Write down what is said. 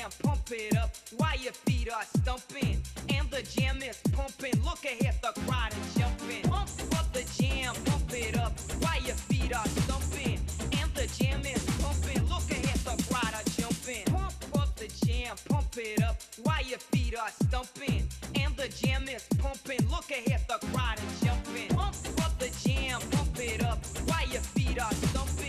jam, pump it up while your feet are stumping. And the jam is pumping. Look ahead, the crowd is jumping. Pump up the jam, pump it up while your feet are stumping. And the jam is pumping. Look ahead, the crowd are jumping. Pump up the jam, pump it up while your feet are stumping. And the jam is pumping. Look ahead, the crowd is jumping. Pump up the jam, pump it up while your feet are stumping.